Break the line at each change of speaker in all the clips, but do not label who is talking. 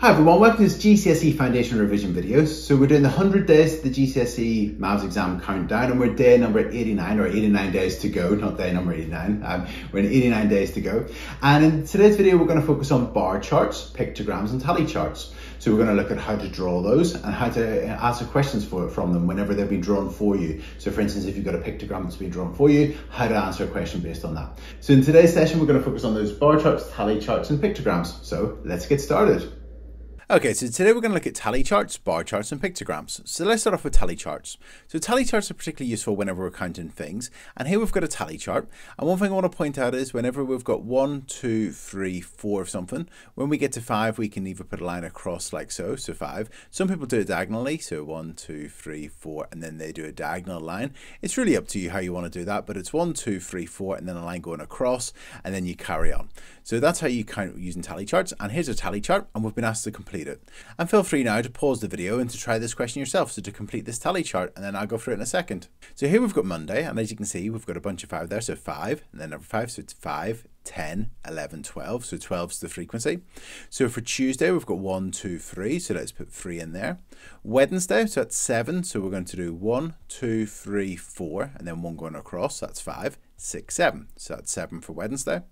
Hi everyone, welcome to this GCSE Foundation Revision video. So we're doing the 100 days to the GCSE Maths exam countdown and we're day number 89 or 89 days to go, not day number 89. Um, we're in 89 days to go. And in today's video, we're going to focus on bar charts, pictograms and tally charts. So we're going to look at how to draw those and how to answer questions for, from them whenever they've been drawn for you. So for instance, if you've got a pictogram that's been drawn for you, how to answer a question based on that. So in today's session, we're going to focus on those bar charts, tally charts and pictograms. So let's get started. Okay, so today we're going to look at tally charts, bar charts and pictograms. So let's start off with tally charts. So tally charts are particularly useful whenever we're counting things. And here we've got a tally chart. And one thing I want to point out is whenever we've got one, two, three, four of something, when we get to five, we can either put a line across like so, so five. Some people do it diagonally, so one, two, three, four, and then they do a diagonal line. It's really up to you how you want to do that, but it's one, two, three, four, and then a line going across, and then you carry on. So that's how you count using tally charts. And here's a tally chart, and we've been asked to complete it. And feel free now to pause the video and to try this question yourself. So to complete this tally chart, and then I'll go through it in a second. So here we've got Monday, and as you can see, we've got a bunch of five there. So five, and then number five, so it's five, 10, 11, 12. So 12 is the frequency. So for Tuesday, we've got 1, 2, 3. So let's put 3 in there. Wednesday, so that's 7. So we're going to do 1, 2, 3, 4, and then 1 going across. That's 5, 6, 7. So that's 7 for Wednesday.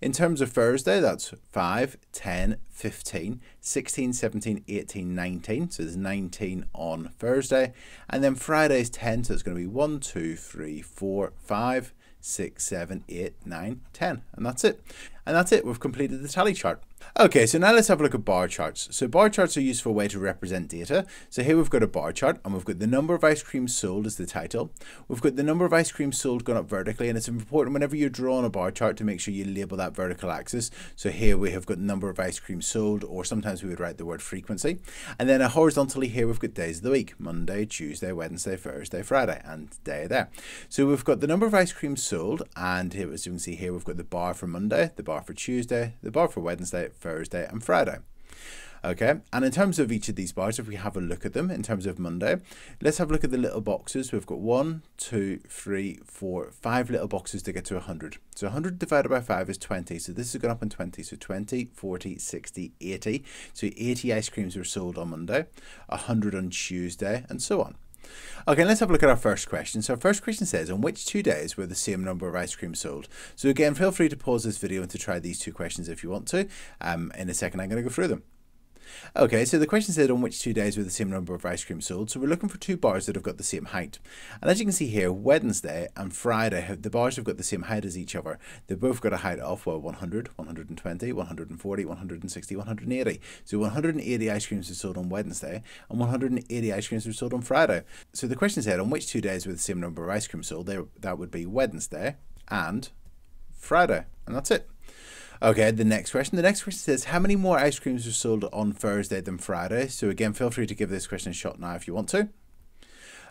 In terms of Thursday, that's 5, 10, 15, 16, 17, 18, 19. So there's 19 on Thursday. And then Friday is 10. So it's going to be 1, 2, 3, 4, 5, 6, 7, 8, 9, 10. And that's it. And that's it. We've completed the tally chart. Okay, so now let's have a look at bar charts. So bar charts are a useful way to represent data. So here we've got a bar chart and we've got the number of ice creams sold as the title. We've got the number of ice creams sold going up vertically and it's important whenever you're drawing a bar chart to make sure you label that vertical axis. So here we have got the number of ice creams sold or sometimes we would write the word frequency. And then uh, horizontally here we've got days of the week, Monday, Tuesday, Wednesday, Thursday, Friday and day there. So we've got the number of ice creams sold and here as you can see here we've got the bar for Monday, the bar for Tuesday, the bar for Wednesday, Thursday and Friday. Okay, and in terms of each of these bars, if we have a look at them in terms of Monday, let's have a look at the little boxes. We've got one, two, three, four, five little boxes to get to 100. So 100 divided by 5 is 20. So this is going up in 20. So 20, 40, 60, 80. So 80 ice creams were sold on Monday, 100 on Tuesday, and so on. Okay, let's have a look at our first question. So our first question says, on which two days were the same number of ice cream sold? So again, feel free to pause this video and to try these two questions if you want to. Um, in a second, I'm going to go through them. Okay, so the question said on which two days were the same number of ice cream sold. So we're looking for two bars that have got the same height. And as you can see here, Wednesday and Friday, have, the bars have got the same height as each other. They've both got a height of, well, 100, 120, 140, 160, 180. So 180 ice creams were sold on Wednesday and 180 ice creams were sold on Friday. So the question said on which two days were the same number of ice cream sold. There, that would be Wednesday and Friday. And that's it. Okay, the next question. The next question says, how many more ice creams were sold on Thursday than Friday? So again, feel free to give this question a shot now if you want to.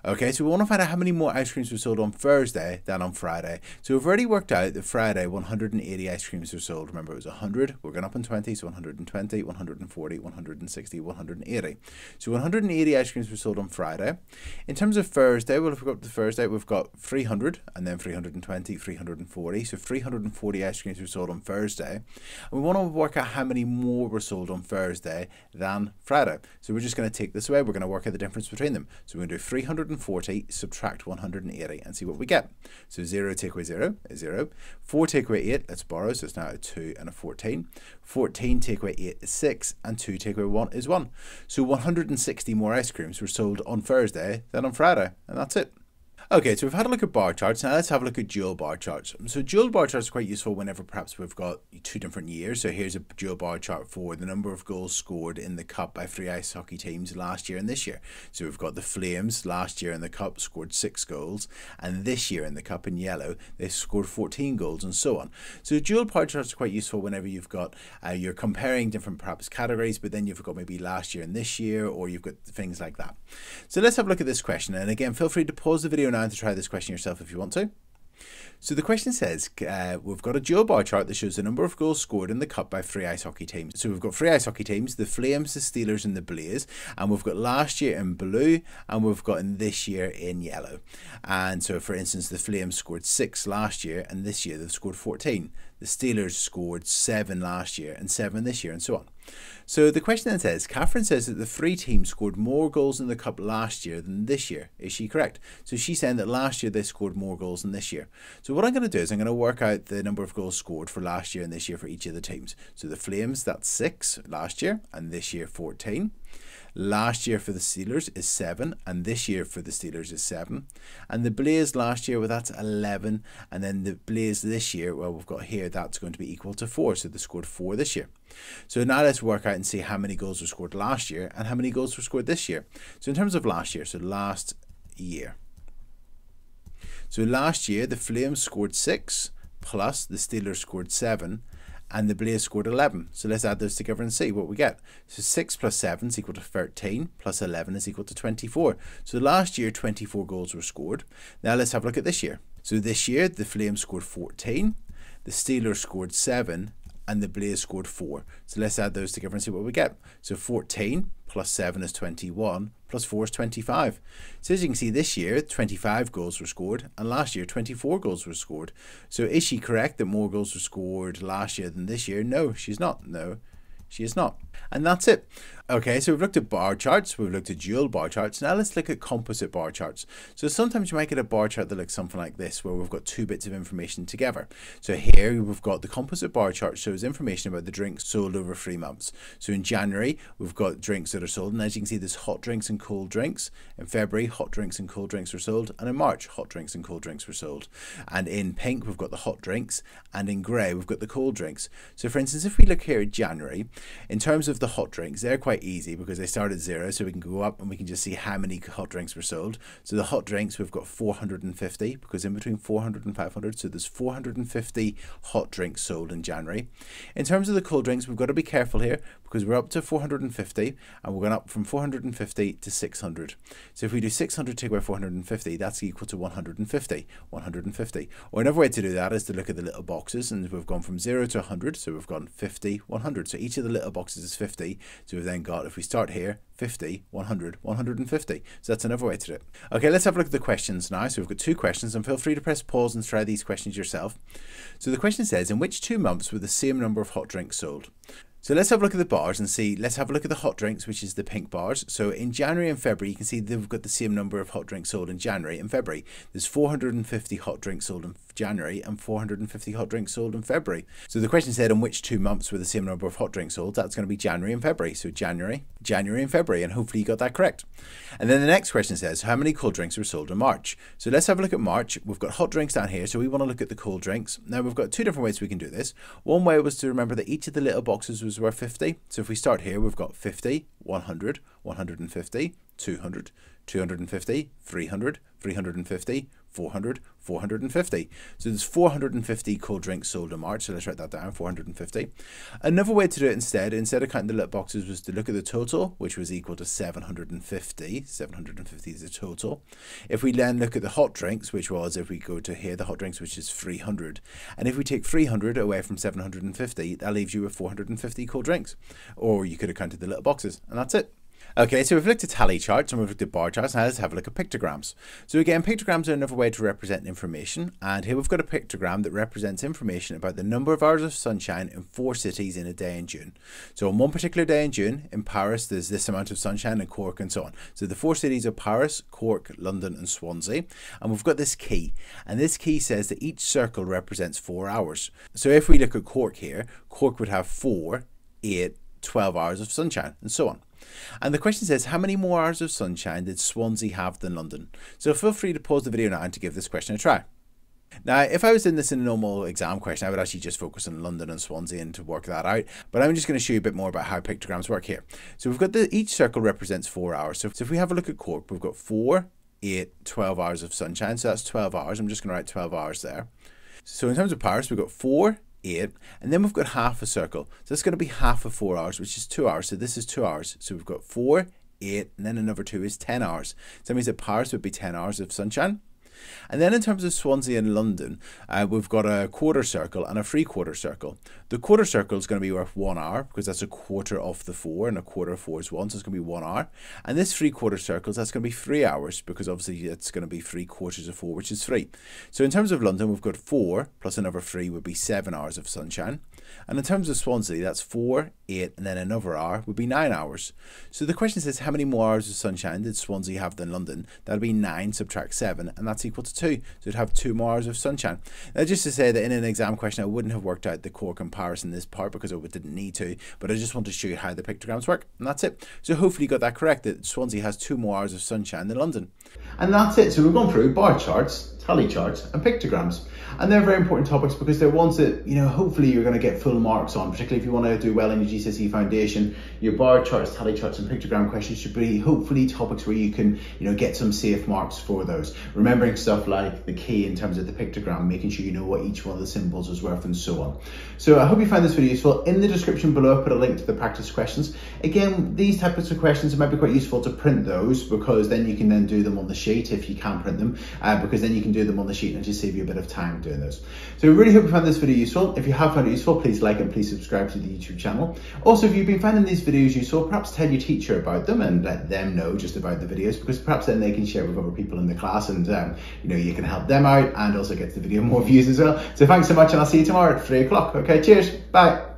Okay, so we want to find out how many more ice creams were sold on Thursday than on Friday. So we've already worked out that Friday 180 ice creams were sold. Remember, it was 100. We're going up in 20, so 120, 140, 160, 180. So 180 ice creams were sold on Friday. In terms of Thursday, well, if we go up to Thursday, we've got 300 and then 320, 340. So 340 ice creams were sold on Thursday. And we want to work out how many more were sold on Thursday than Friday. So we're just going to take this away. We're going to work out the difference between them. So we're going to do 300 140, subtract 180 and see what we get. So 0 take away 0 is 0. 4 take away 8, let's borrow, so it's now a 2 and a 14. 14 take away 8 is 6, and 2 take away 1 is 1. So 160 more ice creams were sold on Thursday than on Friday, and that's it. Okay, so we've had a look at bar charts. Now let's have a look at dual bar charts. So dual bar charts are quite useful whenever perhaps we've got two different years. So here's a dual bar chart for the number of goals scored in the cup by three ice hockey teams last year and this year. So we've got the Flames last year in the cup scored six goals, and this year in the cup in yellow they scored 14 goals, and so on. So dual bar charts are quite useful whenever you've got uh, you're comparing different perhaps categories, but then you've got maybe last year and this year, or you've got things like that. So let's have a look at this question. And again, feel free to pause the video now to try this question yourself if you want to. So the question says uh, we've got a dual bar chart that shows the number of goals scored in the cup by three ice hockey teams. So we've got three ice hockey teams: the Flames, the Steelers, and the Blaze. And we've got last year in blue, and we've got this year in yellow. And so, for instance, the Flames scored six last year, and this year they've scored fourteen. The Steelers scored seven last year and seven this year, and so on. So the question then says, Catherine says that the three teams scored more goals in the cup last year than this year. Is she correct? So she's saying that last year they scored more goals than this year. So what I'm going to do is I'm going to work out the number of goals scored for last year and this year for each of the teams. So the Flames, that's six last year, and this year 14. Last year for the Steelers is 7, and this year for the Steelers is 7. And the Blaze last year, well, that's 11. And then the Blaze this year, well, we've got here, that's going to be equal to 4. So they scored 4 this year. So now let's work out and see how many goals were scored last year and how many goals were scored this year. So in terms of last year, so last year. So last year, the Flames scored 6, plus the Steelers scored 7, and the Blaze scored 11. So let's add those together and see what we get. So 6 plus 7 is equal to 13, plus 11 is equal to 24. So last year, 24 goals were scored. Now let's have a look at this year. So this year, the Flames scored 14, the Steelers scored 7, and the Blaze scored 4. So let's add those together and see what we get. So 14 plus 7 is 21, plus 4 is 25. So as you can see, this year 25 goals were scored, and last year 24 goals were scored. So is she correct that more goals were scored last year than this year? No, she's not. No, she is not. And that's it. Okay, so we've looked at bar charts, we've looked at dual bar charts. Now let's look at composite bar charts. So sometimes you might get a bar chart that looks something like this, where we've got two bits of information together. So here we've got the composite bar chart shows information about the drinks sold over three months. So in January, we've got drinks that are sold, and as you can see, there's hot drinks and cold drinks. In February, hot drinks and cold drinks were sold, and in March, hot drinks and cold drinks were sold. And in pink, we've got the hot drinks, and in grey, we've got the cold drinks. So for instance, if we look here at January, in terms of the hot drinks, they're quite easy because they start at zero, so we can go up and we can just see how many hot drinks were sold. So the hot drinks, we've got 450 because in between 400 and 500, so there's 450 hot drinks sold in January. In terms of the cold drinks, we've got to be careful here because we're up to 450 and we're going up from 450 to 600. So if we do 600 take away 450, that's equal to 150, 150. Or another way to do that is to look at the little boxes and we've gone from 0 to 100, so we've gone 50, 100. So each of the little boxes is 50. So we've then if we start here, 50, 100, 150. So that's another way to do it. Okay, let's have a look at the questions now. So we've got two questions and feel free to press pause and try these questions yourself. So the question says, in which two months were the same number of hot drinks sold? So let's have a look at the bars and see, let's have a look at the hot drinks, which is the pink bars. So in January and February, you can see they've got the same number of hot drinks sold in January and February. There's 450 hot drinks sold in January and 450 hot drinks sold in February. So the question said on which two months were the same number of hot drinks sold? That's going to be January and February. So January, January and February, and hopefully you got that correct. And then the next question says, how many cold drinks were sold in March? So let's have a look at March. We've got hot drinks down here, so we want to look at the cold drinks. Now we've got two different ways we can do this. One way was to remember that each of the little boxes was worth 50. So if we start here, we've got 50, 100, 150, 200, 250, 300, 350, 400, 450. So there's 450 cold drinks sold in March. So let's write that down, 450. Another way to do it instead, instead of counting the little boxes, was to look at the total, which was equal to 750. 750 is the total. If we then look at the hot drinks, which was, if we go to here, the hot drinks, which is 300. And if we take 300 away from 750, that leaves you with 450 cold drinks. Or you could have counted the little boxes, and that's it. Okay, so we've looked at tally charts and we've looked at bar charts. Now let's have a look at pictograms. So again, pictograms are another way to represent information. And here we've got a pictogram that represents information about the number of hours of sunshine in four cities in a day in June. So on one particular day in June, in Paris, there's this amount of sunshine in Cork and so on. So the four cities are Paris, Cork, London and Swansea. And we've got this key. And this key says that each circle represents four hours. So if we look at Cork here, Cork would have four, eight, 12 hours of sunshine and so on. And the question says, how many more hours of sunshine did Swansea have than London? So feel free to pause the video now and to give this question a try. Now, if I was in this in a normal exam question, I would actually just focus on London and Swansea and to work that out. But I'm just going to show you a bit more about how pictograms work here. So we've got the, each circle represents four hours. So, so if we have a look at Cork, we've got four, eight, 12 hours of sunshine. So that's 12 hours. I'm just going to write 12 hours there. So in terms of Paris, we've got four, 8 and then we've got half a circle. So it's going to be half of 4 hours which is 2 hours. So this is 2 hours. So we've got 4 8 and then another 2 is 10 hours. So that means that Paris would be 10 hours of sunshine
And then in terms of Swansea and London, uh, we've got a quarter circle and a free quarter circle. The quarter circle is going to be worth one hour because that's a quarter of the four and a quarter of four is one, so it's going to be one hour. And this three quarter circles, that's going to be three hours because obviously it's going to be three quarters of four, which is three. So in terms of London, we've got four plus another three would be seven hours of sunshine. And in terms of Swansea, that's four, eight, and then another hour would be nine hours. So the question says, how many more hours of sunshine did Swansea have than London? That'd be nine, subtract seven, and that's equal to two. So it'd have two more hours of sunshine. Now, just to say that in an exam question, I wouldn't have worked out the core comparison this part because I didn't need to, but I just want to show you how the pictograms work, and that's it. So hopefully you got that correct, that Swansea has two more hours of sunshine than London.
And that's it. So we've gone through bar charts, tally charts, and pictograms. And they're very important topics because they're ones that, you know, hopefully you're going to get full marks on, particularly if you want to do well in your GCSE foundation. Your bar charts, tally charts, and pictogram questions should be hopefully topics where you can, you know, get some safe marks for those. Remembering stuff like the key in terms of the pictogram, making sure you know what each one of the symbols is worth and so on. So I hope you find this video useful. In the description below, I've put a link to the practice questions. Again, these types of questions, it might be quite useful to print those because then you can then do them on the sheet if you can't print them, uh, because then you can do them on the sheet and just save you a bit of time doing those. So I really hope you found this video useful. If you have found it useful, please like and please subscribe to the YouTube channel. Also, if you've been finding these videos useful, perhaps tell your teacher about them and let them know just about the videos because perhaps then they can share with other people in the class and um, you know you can help them out and also get the video more views as well. So thanks so much and I'll see you tomorrow at three o'clock. Okay, cheers, bye.